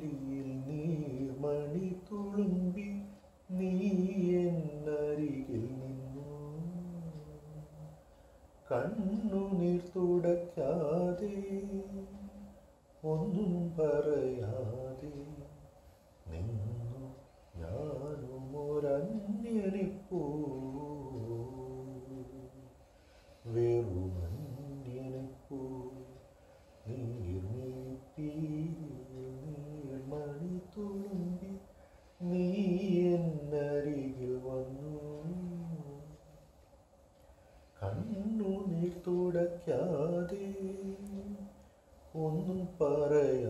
നീർമിഴിപ്പീലിയിൽ നീർമണി തുളുമ്പി നീ എന്നരികിൽ നിന്നു. കണ്ണുനീർ തുടയ്ക്കാതെ ഒന്നും പറയാതെ നിന്നു. ഞാനും ഒരന്യനിപ്പോ വെറുമന്യനിപ്പോ. നീർമീപ്പീലിയിൽ തുളുമ്പി നീ എന്നരികിൽ വന്നു. കണ്ണുനീർ തുടയ്ക്കാതെ ഒന്നും പറയാതെ